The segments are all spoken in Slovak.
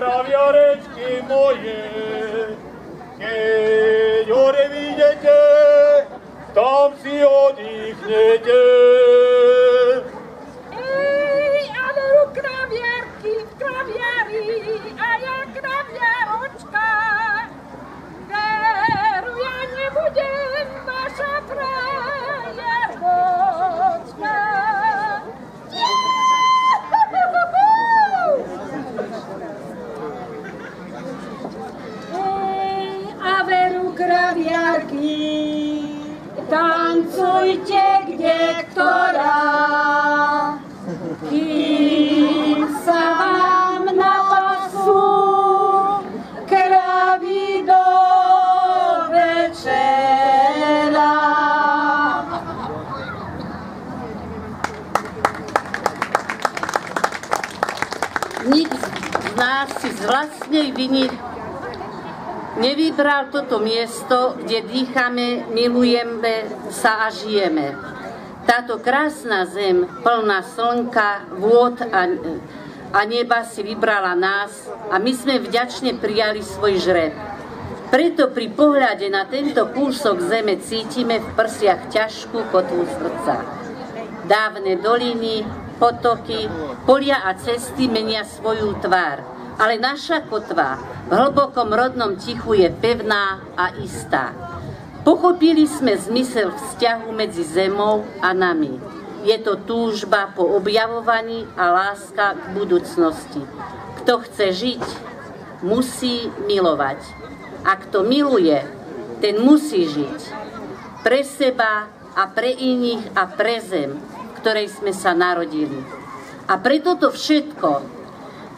kraviarečky moje, keď hore vidíte, tam si oddychnete. Vlastnej viny nevybral toto miesto, kde dýchame, milujeme sa a žijeme. Táto krásna zem, plná slnka, vôd a, a neba si vybrala nás a my sme vďačne prijali svoj žreb. Preto pri pohľade na tento kúsok zeme cítime v prsiach ťažkú kotvu srdca. Dávne doliny, potoky, polia a cesty menia svoju tvár, ale naša kotva v hlbokom rodnom tichu je pevná a istá. Pochopili sme zmysel vzťahu medzi zemou a nami. Je to túžba po objavovaní a láska k budúcnosti. Kto chce žiť, musí milovať. A kto miluje, ten musí žiť. Pre seba a pre iných a pre zem, v ktorej sme sa narodili. A pre toto všetko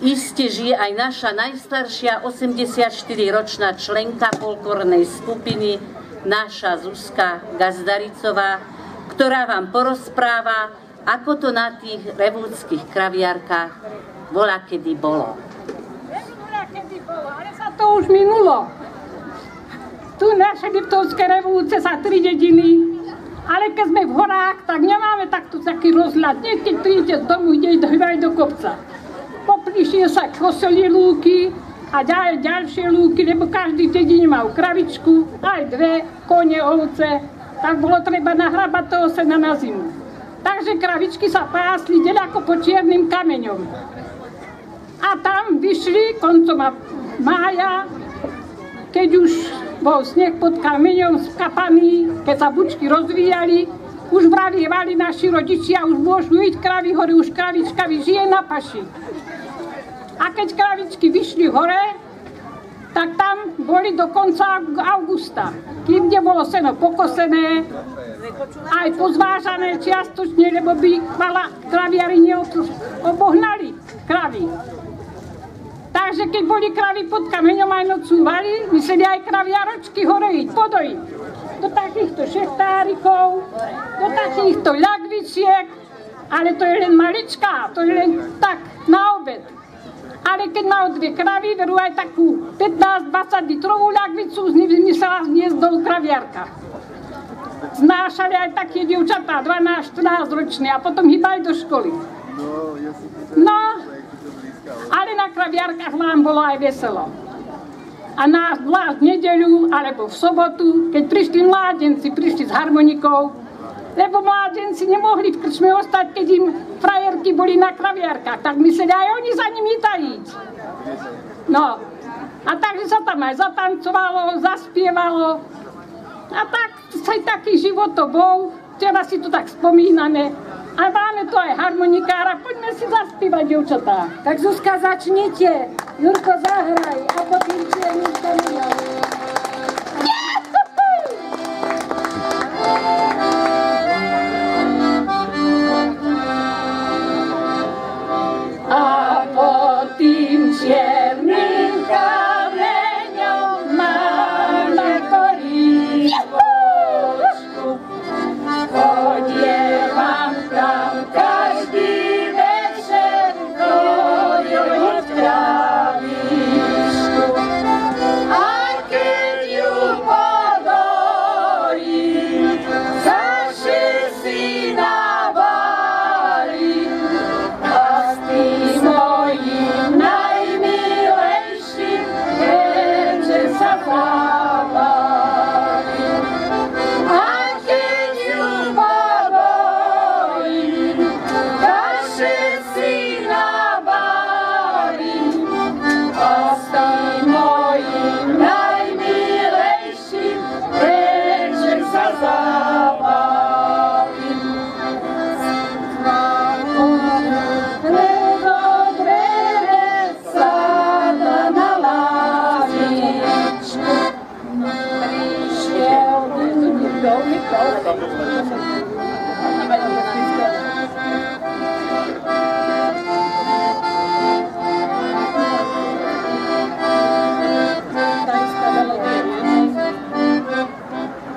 Iste žije aj naša najstaršia 84-ročná členka folklórnej skupiny, naša Zuzka Gazdaricová, ktorá vám porozpráva, ako to na tých revúdskych kraviarkách bola kedy bolo. Bola kedy bolo, ale sa to už minulo. Tu naše Liptovské revúce sa tri dediny ale keď sme v horách, tak nemáme takto taký rozhľad. Nie, keď prídete z domu, ide do kopca poprišli sa koseli lúky a ďalej ďalšie lúky, lebo každý dedine mal kravičku, aj dve, kone, ovce, tak bolo treba nahrabať toho sena na zimu. Takže kravičky sa pásli ďaleko po čiernym kameňom. A tam vyšli koncom mája, keď už bol sneh pod kameňom skapaný, keď sa bučky rozvíjali, už vravievali naši rodičia, už môžu ísť kravy hore, už kravička vyžije na paši. Keď kravičky vyšli hore, tak tam boli do konca augusta, kým nebolo seno pokosené, aj pozvážané čiastočne, lebo by mala kraviari obohnali kravy. Takže keď boli kravy pod kameňom aj nocúvali, mysleli aj kraviaročky hore ísť, podojiť. Do takýchto šeftárikov, do takýchto ľagviciek, ale to je len maličká, to je len tak, na obed. Ale keď mal dve kravy, veru aj takú 15-20 litrovú ľagvicu, z nich vymyslela zniesť do kraviarka. Znášali aj také dievčatá, 12-14 ročné a potom hýbali do školy. No, ale na kraviarkách nám bolo aj veselo. A na zvlášť v nedeľu alebo v sobotu, keď prišli mládenci, prišli s harmonikou, lebo mládenci nemohli v krčme ostať, keď im frajerky boli na kraviarkách, tak mysleli aj oni za nimi tajiť. No, a takže sa tam aj zatancovalo, zaspievalo. A tak, sa taký život to bol, teraz si to tak spomíname. A máme tu aj harmonikára, poďme si zaspívať, dievčatá. Tak Zuzka, začnite. Jurko, zahraj a potom si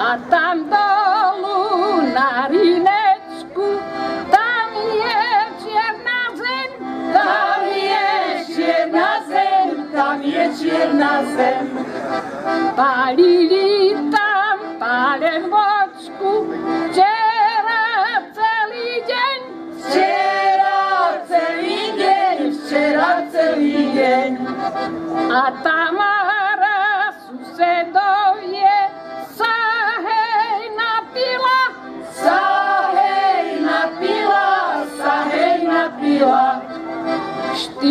A tam dolu na Rinecku, tam je čierna zem, tam je čierna zem, tam je čierna zem. Palili tam palen vočku, včera celý deň, včera celý deň, včera celý deň. A Tamara susedom,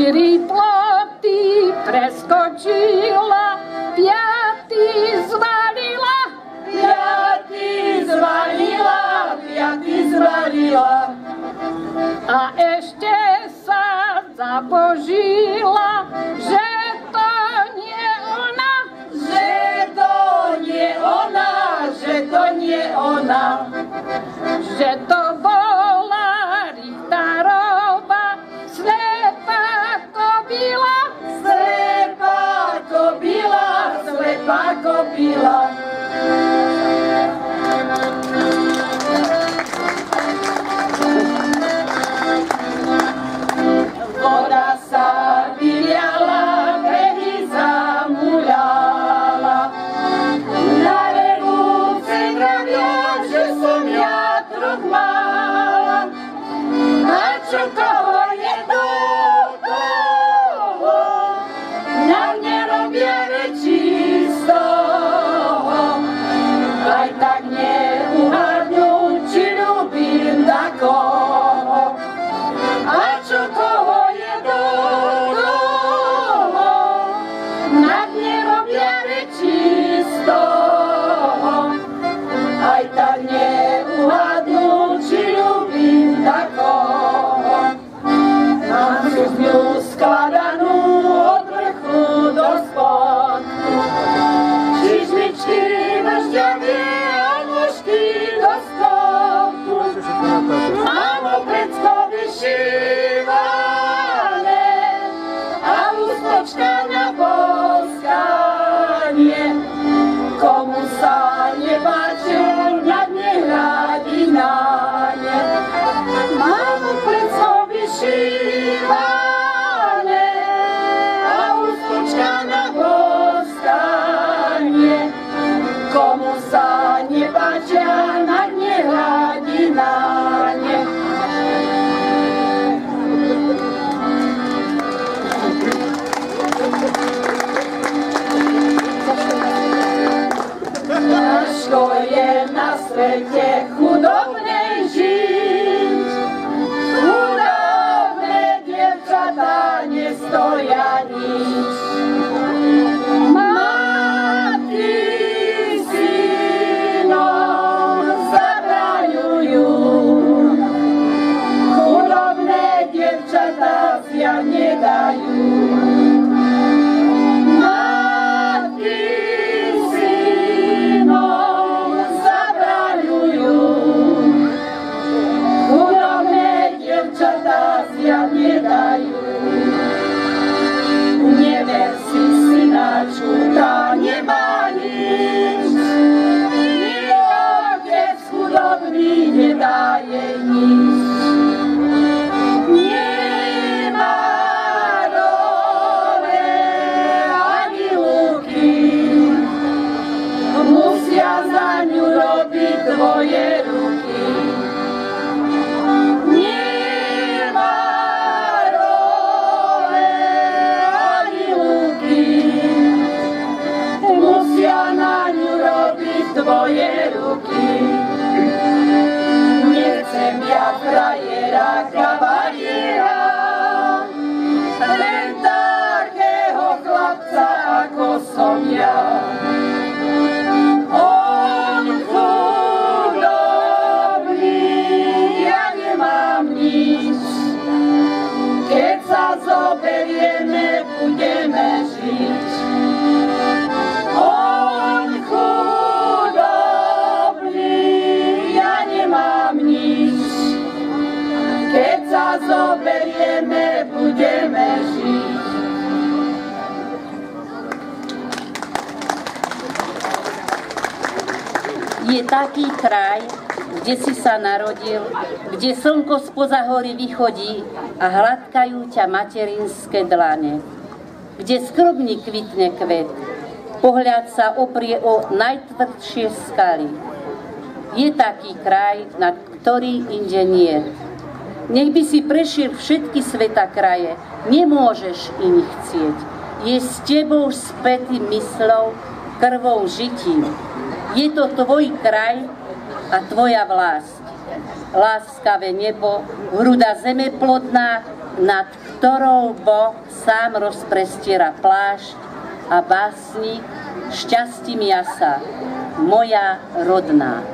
Štyri ploty preskočila, piatý zvalila. Piatý zvalila, piatý zvalila. A ešte sa zabožila, že to nie ona. Že to nie ona, že to nie ona. Že to Copila. Agora sabe ela precisa mulhá-la. Larego sem graviagem, sou minha. Acho que Oh yeah. je taký kraj, kde si sa narodil, kde slnko spoza hory vychodí a hladkajú ťa materinské dlane, kde skromne kvitne kvet, pohľad sa oprie o najtvrdšie skaly. Je taký kraj, na ktorý inde nie. Nech by si prešiel všetky sveta kraje, nemôžeš iných chcieť. Je s tebou spätý myslou, krvou žitím. Je to tvoj kraj a tvoja vlast. Láskavé nebo, hruda zeme plodná, nad ktorou Boh sám rozprestiera plášť a básnik šťastím jasa, moja rodná.